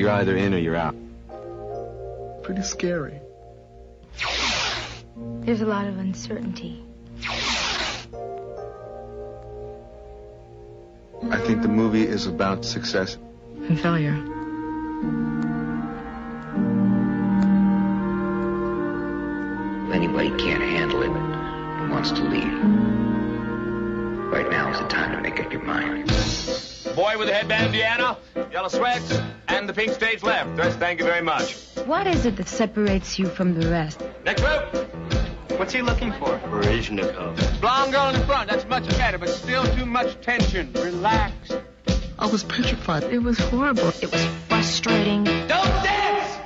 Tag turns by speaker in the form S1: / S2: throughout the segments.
S1: You're either in or you're out. Pretty scary.
S2: There's a lot of uncertainty.
S1: I think the movie is about success.
S3: And failure.
S4: If anybody can't handle it and wants to leave, right now is the time to make up your mind.
S5: Boy with the headband, Deanna, yellow sweats, and the pink stage left. Yes, thank you very much.
S2: What is it that separates you from the rest?
S5: Next group.
S6: What's he looking for?
S7: Baryshnikov.
S5: Blonde girl in the front. That's much better, but still too much tension. Relax.
S8: I was petrified.
S3: It was horrible. It was frustrating. Don't
S5: dance!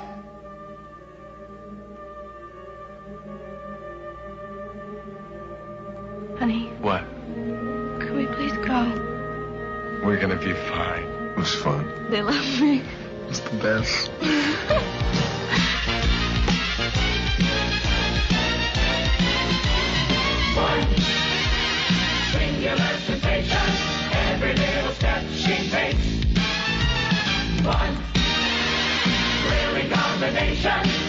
S3: Honey, What?
S1: We're gonna be fine. It was fun.
S3: They love me.
S1: It's the best. One
S5: singular sensation, every little step she takes. One thrilling combination.